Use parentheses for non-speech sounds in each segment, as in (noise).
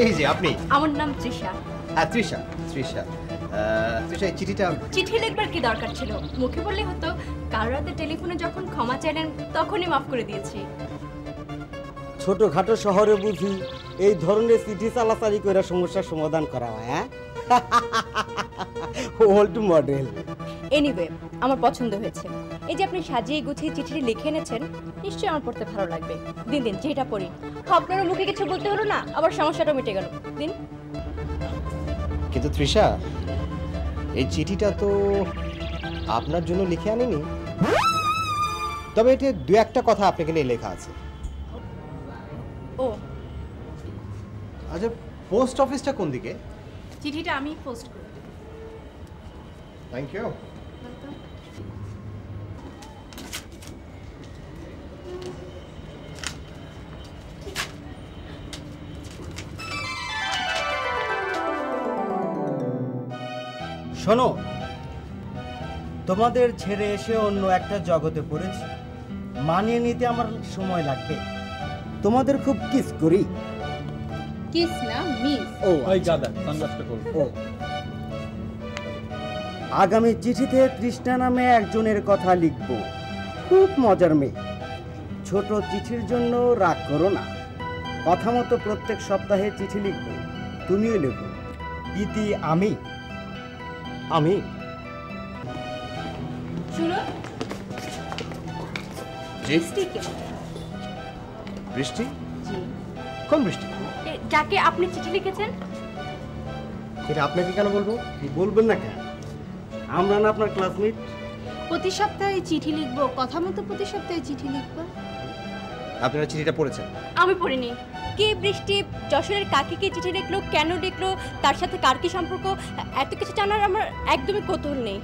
এই যে আপনি। আমার নাম তৃষা। হ্যাঁ তৃষা তৃষা। তৃষা এই চিঠিটা চিঠি লিখবার কি দরকার ছিল? মুখে বললে হতো কাল রাতে টেলিফোনে যখন ক্ষমা চাইলেন তখনই মাফ করে দিয়েছি। ছোটখাটো শহরে বুঝি এই ধরনের চিঠি চালাচালি করে সমস্যার সমাধান করা হয় হ্যাঁ? (laughs) ওল্ড মডেল এনিওয়ে আমার পছন্দ হয়েছে। এই যে আপনি সাজিয়ে গুছিয়ে চিঠিটি লিখে এনেছেন নিশ্চয়ই আমার পড়তে ভালো লাগবে। দিন দিন যেটা পড়ি। আপনারও মুখে কিছু বলতে হলো না? আবার সমস্যাটা মিটে গেল। দিন। কিন্তু তৃষা এই চিঠিটা তো আপনার জন্য লিখে আনিনি। তবে এতে দু একটা কথা আপনাকে নিয়ে লেখা আছে। ও। আচ্ছা পোস্ট অফিসটা কোন দিকে? চিঠিটা আমি পোস্ট করি। থ্যাংক ইউ শোনো তোমাদের ছেড়ে এসে অন্য একটা জগতে পড়েছি। মানিয়ে নিতে আমার সময় লাগবে। তোমাদের খুব কিস করি। কিস না মিস। ও ওই গাদা সানগ্লাসটা করো ও। আগামী চিঠিতে তৃষ্ণা নামে একজনের কথা লিখব। খুব মজার মেয়ে। ছোট চিঠির জন্য রাগ করো না। কথা মতো প্রত্যেক সপ্তাহে চিঠি লিখব। তুমিও লেখো। ইতি আমি। আমি। জি। বৃষ্টি কোন বৃষ্টি? যাকে আপনি চিঠি লিখেছেন? এটা আপনাকে কেন বলব? বলবেন না কেন? আমরা না আপনার ক্লাসমেট প্রতি সপ্তাহে চিঠি লিখব। কথা মতো প্রতি সপ্তাহে চিঠি লিখব। আপনারা চিঠিটা পড়েছেন? আমি পড়িনি। কে বৃষ্টি যশোরের কাকে কে চিঠি লিখলো কেন লিখলো তার সাথে কার কি সম্পর্ক এত কিছু জানার আমার একদমই কৌতূহল নেই।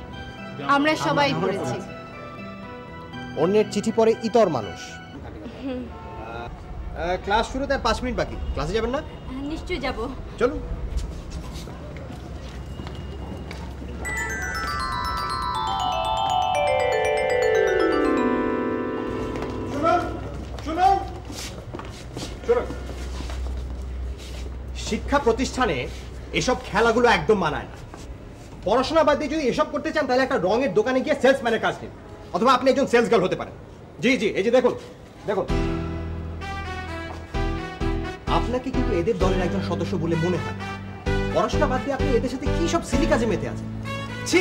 আমরা সবাই পড়েছি। অন্যের চিঠি পড়ে ইতর মানুষ। ক্লাস শুরুতে আর পাঁচ মিনিট বাকি। ক্লাসে যাবেন না? হ্যাঁ, নিশ্চয়ই যাব। চলুন। শিক্ষা প্রতিষ্ঠানে এসব খেলাগুলো একদম মানায় না। পড়াশোনা বাদ দিয়ে যদি এসব করতে চান, তাহলে একটা রঙের দোকানে গিয়ে সেলসম্যানের কাজ নিন। অথবা আপনি একজন সেলস গার্ল হতে পারেন। জি জি, এই যে দেখুন দেখুন। আপনাকে কিন্তু এদের দলের একজন সদস্য বলে মনে হয়। পড়াশোনা বাদ দিয়ে আপনি এদের সাথে কি সব সিলি কাজে মেতে আছেন? ছি!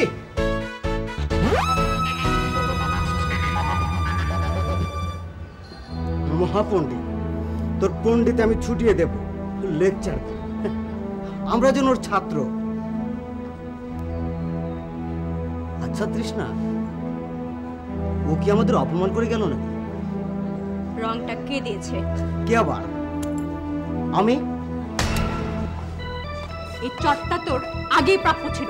মহাপণ্ডিত তোর পণ্ডিত আমি ছুটিয়ে দেব লেকচার আমরা যেন ওর ছাত্র। আচ্ছা তৃষ্ণা ও কি আমাদের অপমান করে গেল না রংটা কে দিয়েছে? কে আবার? আমি? এই চটটা তোর আগেই প্রাপ্য ছিল।